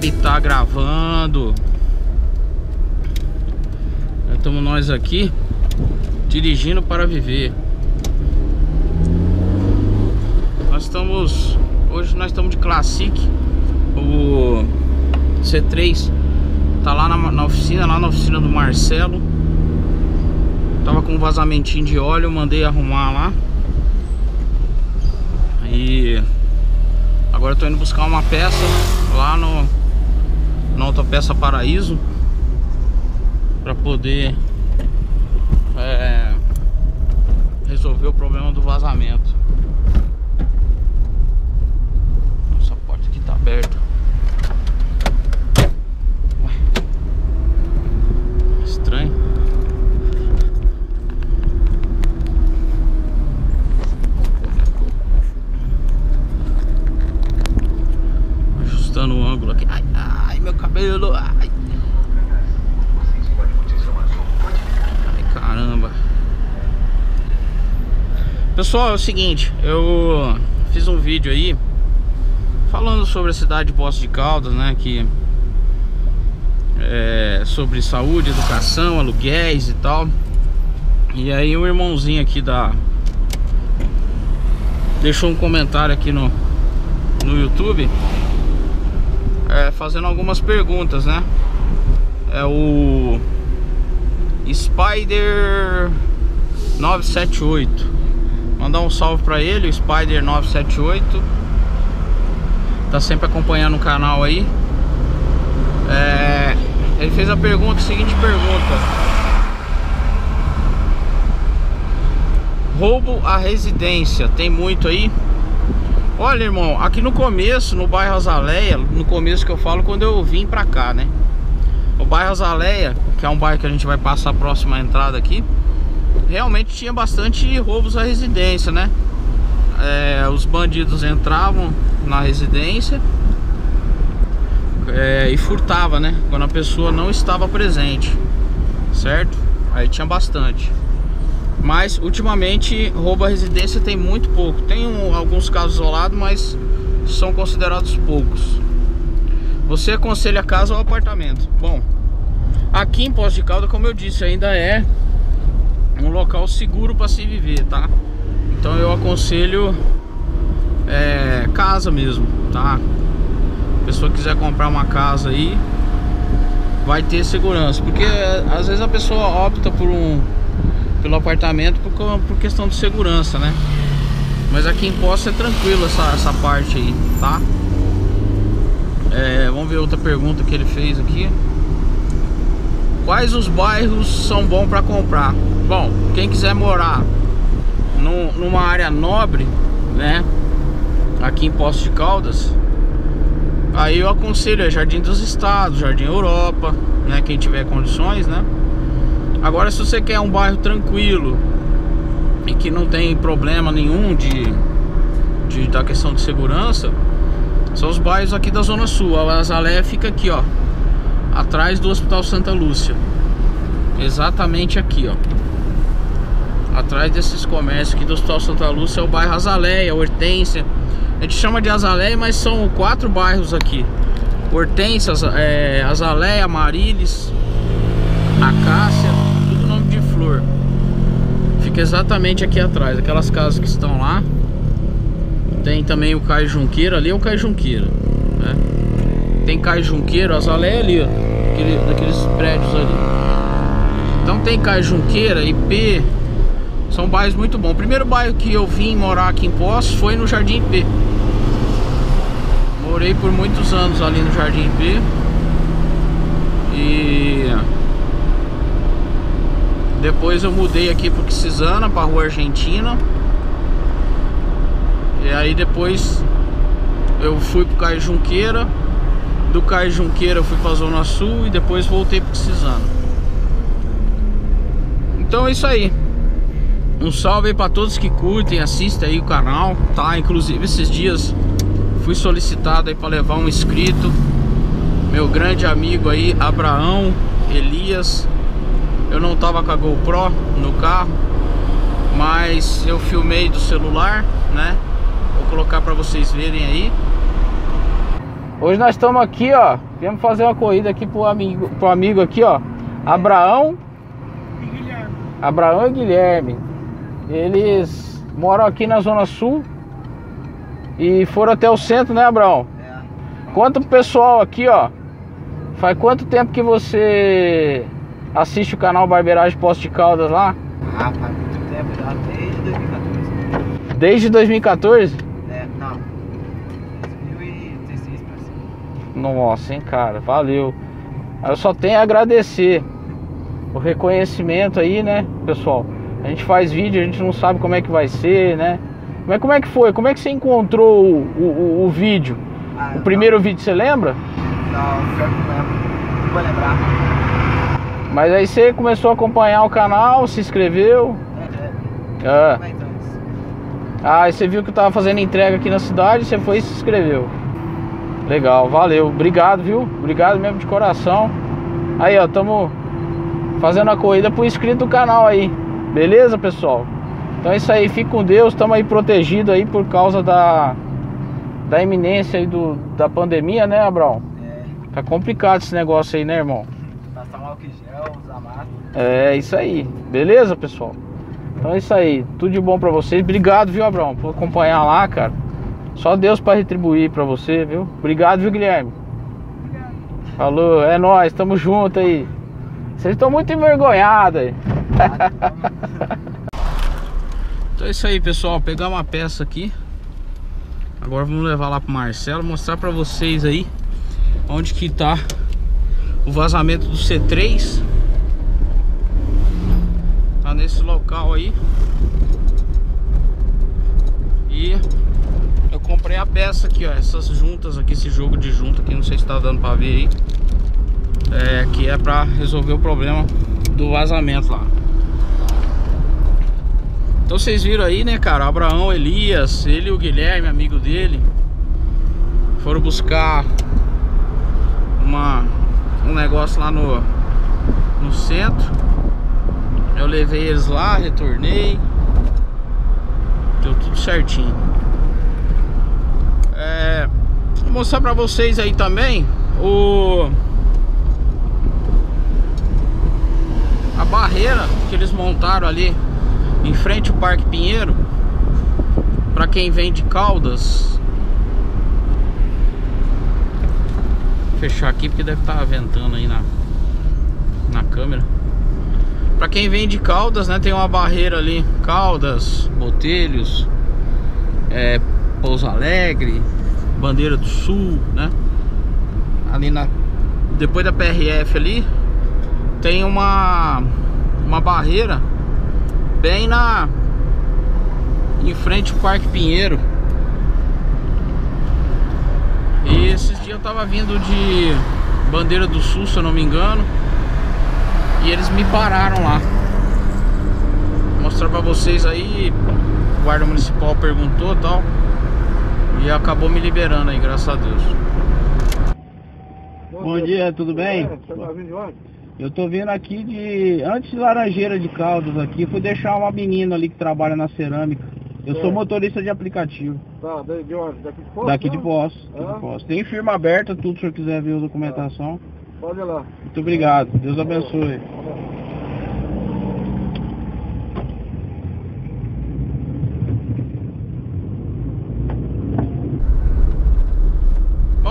sabe tá gravando. Estamos nós aqui dirigindo para viver. Nós estamos hoje nós estamos de Classic. O C3 tá lá na, na oficina, lá na oficina do Marcelo. Tava com um vazamentinho de óleo, mandei arrumar lá. E agora eu tô indo buscar uma peça lá no na Autopeça Paraíso para poder é, resolver o problema do vazamento. Essa porta aqui tá aberta. Pessoal, é o seguinte, eu fiz um vídeo aí falando sobre a cidade de Poços de Caldas, né, que é, sobre saúde, educação, aluguéis e tal. E aí o irmãozinho aqui da deixou um comentário aqui no no YouTube é, fazendo algumas perguntas, né? É o Spider 978. Mandar um salve pra ele, o Spider 978. Tá sempre acompanhando o canal aí. É, ele fez a pergunta, a seguinte pergunta. Roubo a residência, tem muito aí? Olha, irmão, aqui no começo, no bairro Azaleia, no começo que eu falo, quando eu vim pra cá, né? O bairro Azaleia, que é um bairro que a gente vai passar a próxima entrada aqui, realmente tinha bastante roubos à residência, né? É, os bandidos entravam na residência é, e furtava, né? Quando a pessoa não estava presente, certo? Aí tinha bastante. Mas ultimamente roubo à residência tem muito pouco. Tem um, alguns casos isolados, mas são considerados poucos. Você aconselha casa ou apartamento? Bom, aqui em Poço de Calda, como eu disse, ainda é um local seguro para se viver, tá? Então eu aconselho é, casa mesmo, tá? A pessoa quiser comprar uma casa aí, vai ter segurança, porque às vezes a pessoa opta por um pelo apartamento por, por questão de segurança, né? Mas aqui em Poço é tranquilo essa, essa parte aí, tá? É, vamos ver outra pergunta que ele fez aqui. Quais os bairros são bons para comprar? Bom, quem quiser morar numa área nobre, né? Aqui em Poços de Caldas, aí eu aconselho é Jardim dos Estados, Jardim Europa, né? Quem tiver condições, né? Agora, se você quer um bairro tranquilo e que não tem problema nenhum de, de da questão de segurança, são os bairros aqui da Zona Sul. A Azalé fica aqui, ó, atrás do Hospital Santa Lúcia. Exatamente aqui, ó. Atrás desses comércios aqui do Hospital Santa Lúcia é o bairro Azaléia, Hortência. A gente chama de Azaléia, mas são quatro bairros aqui. Hortência, é, Azaléia, Marilis, Acácia, tudo nome de flor. Fica exatamente aqui atrás, aquelas casas que estão lá. Tem também o Caio Junqueiro, ali é o Caio Junqueiro, né? Tem Caio Junqueiro, Azalé ali, ó, aquele, daqueles prédios ali. Então tem Caio Junqueira, IP, são bairros muito bons. O primeiro bairro que eu vim morar aqui em Poços foi no Jardim IP. Morei por muitos anos ali no Jardim IP. E depois eu mudei aqui pro Quisana, pra Rua Argentina. E aí depois eu fui pro Caio Junqueira. Do Caio Junqueira eu fui pra Zona Sul e depois voltei pro Quisana. Então é isso aí. Um salve aí pra todos que curtem, assistem aí o canal, tá? Inclusive esses dias fui solicitado aí pra levar um inscrito. Meu grande amigo aí, Abraão Elias eu não tava com a GoPro no carro Mas eu filmei do celular, né? Vou colocar pra vocês verem aí Hoje nós estamos aqui, ó. Viemos fazer uma corrida aqui pro amigo, pro amigo aqui, ó. Abraão. E Guilherme. Abraão e Guilherme. Eles moram aqui na Zona Sul. E foram até o centro, né, Abraão? É. Pro pessoal aqui, ó. Faz quanto tempo que você assiste o canal Barbeiragem Posto de Caldas lá? Ah, faz muito tempo já, desde 2014. Desde 2014? É, não. 2016 pra cima. Nossa, hein, cara, valeu. Eu só tenho a agradecer o reconhecimento aí, né, pessoal? A gente faz vídeo, a gente não sabe como é que vai ser, né? Mas como é que foi? Como é que você encontrou o, o, o vídeo? Ah, O primeiro vídeo, você lembra? Não, pior que não lembro. Não vou lembrar. Mas aí você começou a acompanhar o canal, se inscreveu. É, é. Ah, Mas antes. ah aí você viu que eu tava fazendo entrega aqui na cidade, você foi e se inscreveu. Legal, valeu. Obrigado, viu? Obrigado mesmo de coração. Aí, ó, tamo fazendo a corrida pro inscrito do canal aí. Beleza, pessoal? Então é isso aí, fique com Deus, tamo aí protegido aí por causa da da iminência aí do, da pandemia, né, Abraão? É, Tá complicado esse negócio aí, né, irmão? passar um álcool gel, usar máscara. É isso aí, beleza, pessoal? Então é isso aí, tudo de bom pra vocês. Obrigado, viu, Abraão, por acompanhar lá, cara. Só Deus pra retribuir pra você, viu? Obrigado, viu, Guilherme? Falou, é nóis, tamo junto aí. Vocês estão muito envergonhados aí. Então é isso aí, pessoal. Pegar uma peça aqui. Agora vamos levar lá pro Marcelo, mostrar pra vocês aí onde que tá o vazamento do C3. Tá nesse local aí. E comprei a peça aqui, ó, essas juntas aqui, esse jogo de junta aqui, não sei se tá dando pra ver aí. É, que é pra resolver o problema do vazamento lá. Então vocês viram aí, né, cara? Abraão, Elias, ele e o Guilherme, amigo dele, foram buscar uma, um negócio lá no, no centro. Eu levei eles lá, retornei. Deu tudo certinho. É, vou mostrar pra vocês aí também o a barreira que eles montaram ali em frente ao Parque Pinheiro para quem vem de Caldas. Fechar aqui porque deve estar ventando aí na na câmera. Para quem vem de Caldas, né, tem uma barreira ali, Caldas, Botelhos, é, Pouso Alegre, Bandeira do Sul, né? Ali na depois da PRF ali tem uma uma barreira bem na em frente ao Parque Pinheiro. E esses dias eu tava vindo de Bandeira do Sul, se eu não me engano, e eles me pararam lá. Vou mostrar pra vocês aí, o guarda municipal perguntou, tal, e acabou me liberando aí, graças a Deus. Bom dia, tudo bem? Você tá vindo de onde? Eu tô vindo aqui de. Antes de Laranjeira de Caldas aqui, fui deixar uma menina ali que trabalha na cerâmica. Eu sou É. motorista de aplicativo. Tá, de, de onde? Daqui de Poço? daqui de não? Poço. daqui de Poço. Tem firma aberta, tudo se o senhor quiser ver a documentação. Pode ir lá. Muito obrigado. Deus abençoe.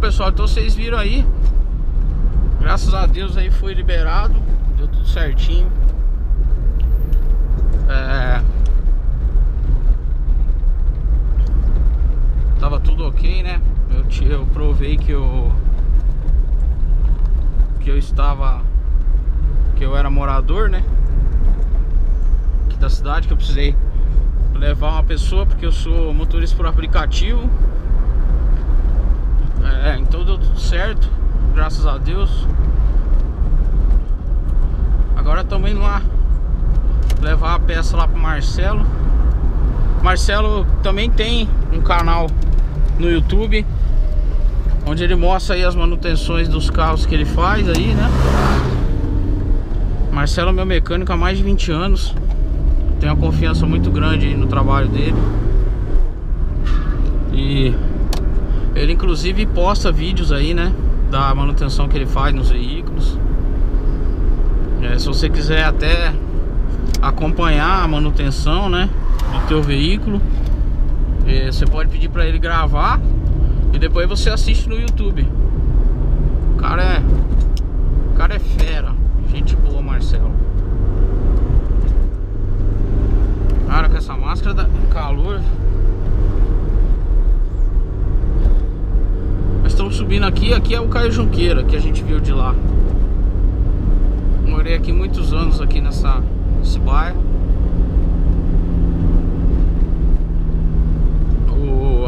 Pessoal, então vocês viram aí Graças a Deus aí foi liberado Deu tudo certinho é... Tava tudo ok, né? Eu, te- eu provei que eu Que eu estava Que eu era morador, né? Aqui da cidade Que eu precisei levar uma pessoa Porque eu sou motorista por aplicativo é, então deu tudo certo, graças a Deus. Agora estamos indo lá levar a peça lá pro Marcelo. Marcelo também tem um canal no YouTube onde ele mostra aí as manutenções dos carros que ele faz aí, né? Marcelo é meu mecânico há mais de 20 anos. Tenho uma confiança muito grande no trabalho dele. E Ele inclusive posta vídeos aí, né? Da manutenção que ele faz nos veículos. É, se você quiser até acompanhar a manutenção, né? Do teu veículo. É, você pode pedir para ele gravar e depois você assiste no YouTube. O cara é. O cara é fera. Gente boa, Marcelo. Cara, com essa máscara dá calor. Nós estamos subindo aqui. Aqui o Caio Junqueira que a gente viu de lá. Morei aqui muitos anos aqui nessa, nesse bairro. O,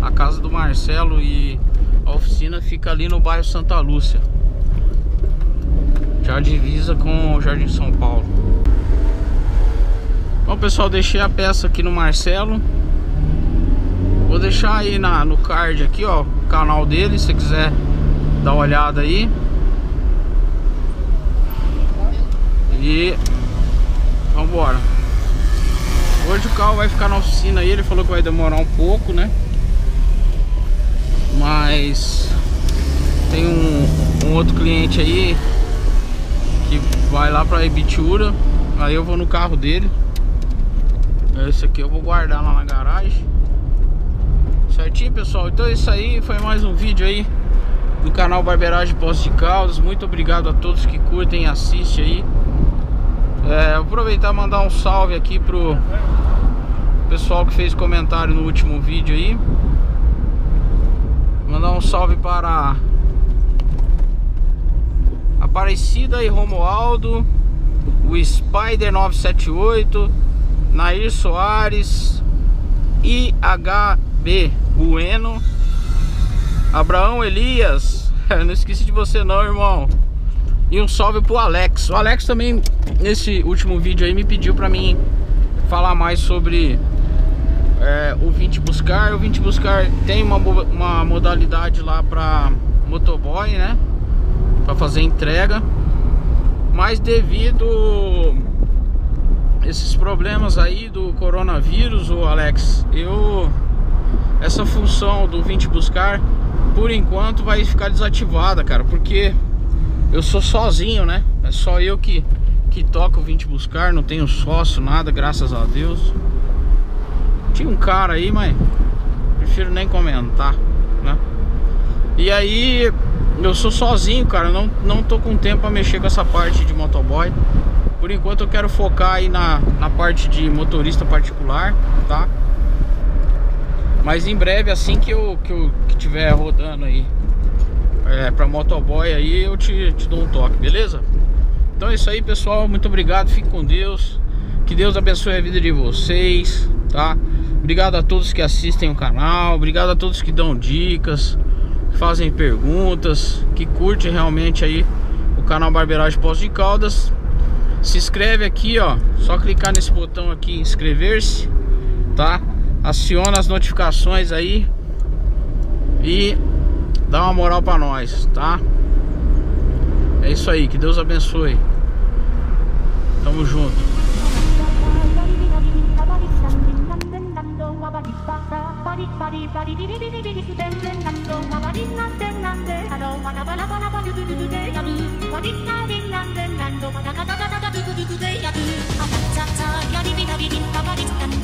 a casa do Marcelo e a oficina fica ali no bairro Santa Lúcia. Já divisa com o Jardim São Paulo. Bom pessoal, deixei a peça aqui no Marcelo Vou deixar aí na, no card aqui, ó O canal dele, se quiser dar uma olhada aí. E Vambora. Hoje o carro vai ficar na oficina aí Ele falou que vai demorar um pouco, né? Mas Tem um, um outro cliente aí Que vai lá pra Ibitura. Aí eu vou no carro dele. Esse aqui eu vou guardar lá na garagem. Certinho pessoal, então é isso aí. Foi mais um vídeo aí Do canal Barbeiragem Poços de Caldas. Muito obrigado a todos que curtem e assistem aí. É, Aproveitar e mandar um salve aqui pro Pessoal que fez comentário no último vídeo aí. Mandar um salve para Aparecida e Romualdo O Spider 978 Nair Soares, IHB Bueno, Abraão Elias, não esqueci de você não, irmão. E um salve pro Alex. O Alex também, nesse último vídeo aí, me pediu pra mim falar mais sobre é, o 20 Buscar. O 20 Buscar tem uma, uma modalidade lá pra motoboy, né? Pra fazer entrega. Mas devido esses problemas aí do coronavírus, o Alex, eu essa função do 20 buscar por enquanto vai ficar desativada, cara, porque eu sou sozinho, né? É só eu que que toco o 20 buscar, não tenho sócio, nada, graças a Deus. Tinha um cara aí, mas prefiro nem comentar, né? E aí eu sou sozinho, cara, não não tô com tempo para mexer com essa parte de motoboy. Por enquanto eu quero focar aí na, na parte de motorista particular, tá? Mas em breve, assim que eu, que eu que tiver rodando aí é, pra motoboy aí, eu te, te dou um toque, beleza? Então é isso aí, pessoal. Muito obrigado, fique com Deus. Que Deus abençoe a vida de vocês, tá? Obrigado a todos que assistem o canal. Obrigado a todos que dão dicas, que fazem perguntas, que curtem realmente aí o canal Barbeiragem Poço de Caldas. Se inscreve aqui, ó. Só clicar nesse botão aqui, inscrever-se, tá? Aciona as notificações aí E dá uma moral pra nós, tá? É isso aí, que Deus abençoe Tamo junto Today I do. I got time, you're living, I'm living, I'm living, I'm living.